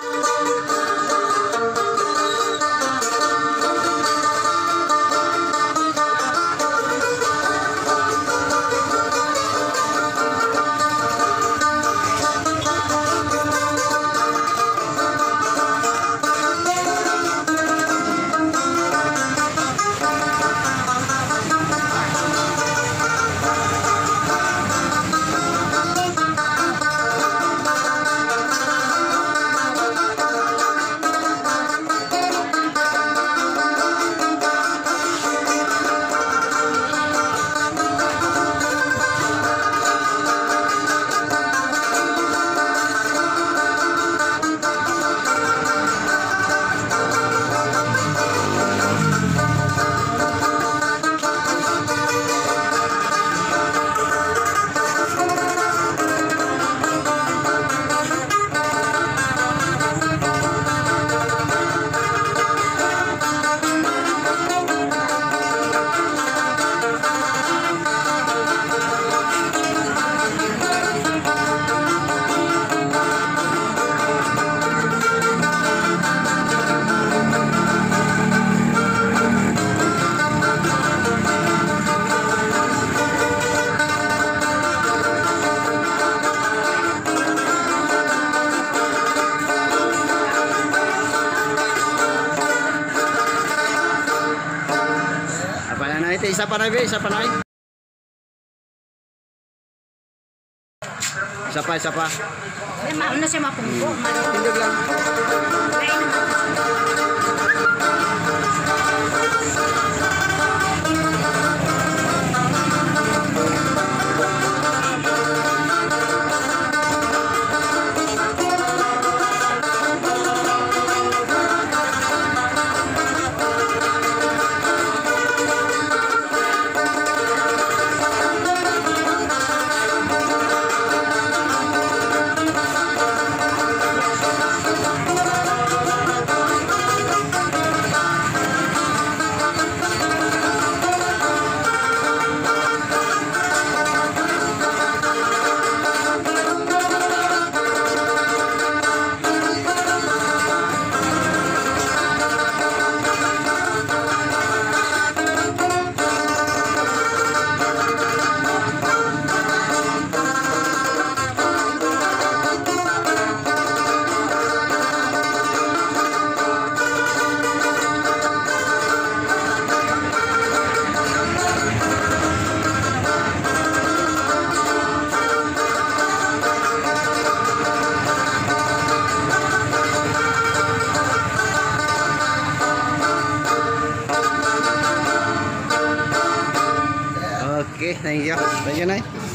Oh. Apa na ito? Isa pa na ba? Isa pa na. Isa pa, isa pa. Eh, maano na siya mapunggo. Maano. Tindog lang. Kaya naman. Okay, thank you. Thank you, Nay.